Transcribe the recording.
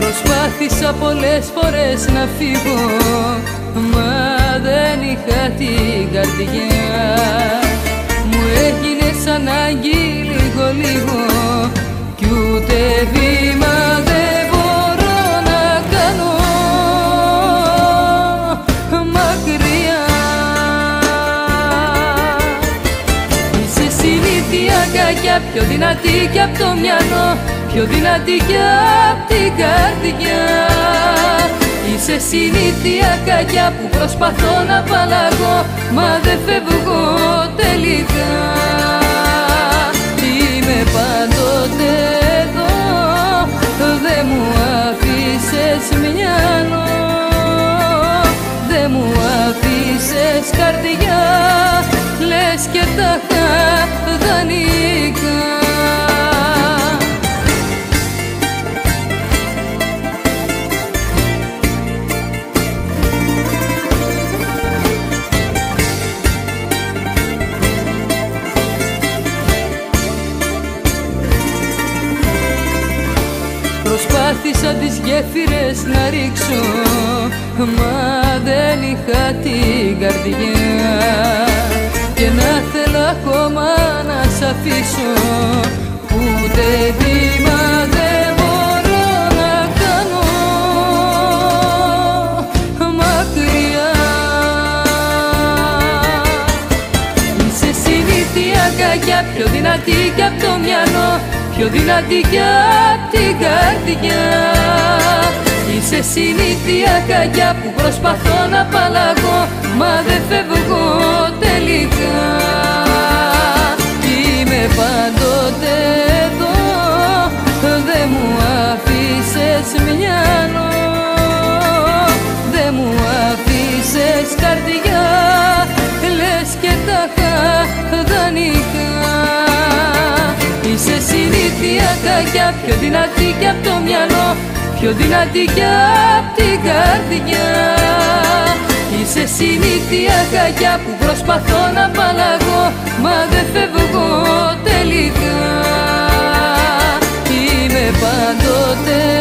Προσπάθησα πολλές φορές να φύγω Μα δεν είχα την καρδιά. Μου έγινες σαν αγγί λίγο λίγο συνήθεια κακιά πιο δυνατή κι απ' το μυαλό πιο δυνατή κι απ' την καρδιά. Είσαι συνήθεια κακιά που προσπαθώ να παλαγώ μα δεν φεύγω τελικά. Είμαι πάντοτε εδώ, δεν μου αφήσες μυαλό δεν μου αφήσες καρδιά λες και τα δανεικά Προσπάθησα τις γέφυρες να ρίξω Μα δεν είχα την καρδιά. Και να θέλω ακόμα να σ' αφήσω. Ούτε βήμα δεν μπορώ να κάνω. Μακριά. Είσαι συνήθεια κακιά πιο δυνατή κι απ' το μυαλό. Πιο δυνατή κι απ' την καρδιά. Είσαι συνήθεια κακιά που προσπαθώ να παλαγώ συνήθεια κακιά πιο δυνατή κι απ' το μυαλό πιο δυνατή κι απ' την καρδιά. Είσαι συνήθεια κακιά που προσπαθώ να παλαγώ μα δεν φεύγω τελικά. Είμαι πάντοτε